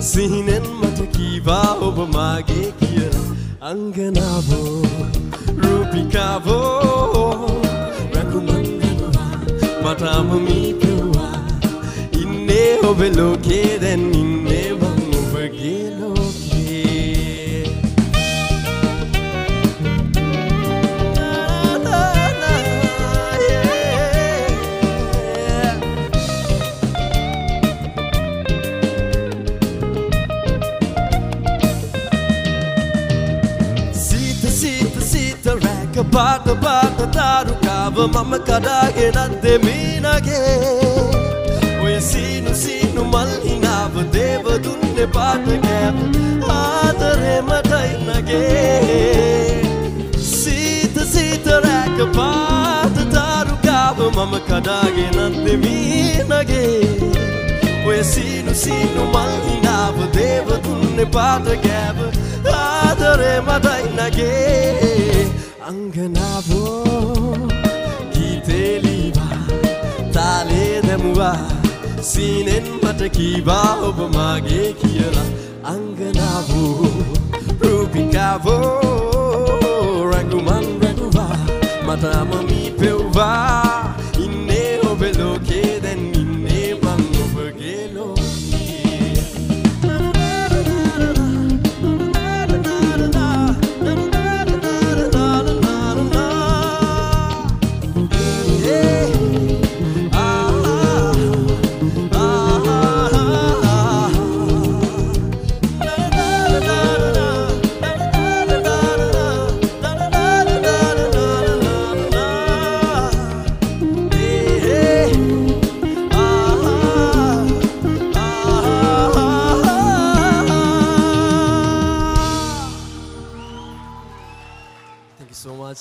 සිහිනෙන් මට කීවා ඔබ මාගේ කිය. අංගනාවෝ රූපිකාවෝ රැකුමන්ගනවා මටාම මීපවා ඉන්නේ ඔබ ලෝකේ දැන් ඉන්න පාට පාට තාරුකාව මම කඩාගෙනත් දෙමීනගේ ඔය සීනු සීනු මල් හිනාව දේව දුන්නේ පාට කෑම ආදරේ මටයි නගේ සීත සීත රැක පාට තාරුකාව මම කඩාගෙනත් දෙමීනගේ ඔය සීනු සීනු මල් හිනාව දේව දුන්නේ පාට කෑම ආදරේ මටයි නගේ අංගනාවෝ ගීතේලීවා තාලේ දැමුවා සීනෙන් මට කීවා ඔබ මාගේ කියලා. අංගනාවෝ රූපිකාවෝ රැකුමන් රැකුවා මට අමමී පෙව්වා ඉන්නේ ඔබ ලෝකේ Thank you so much.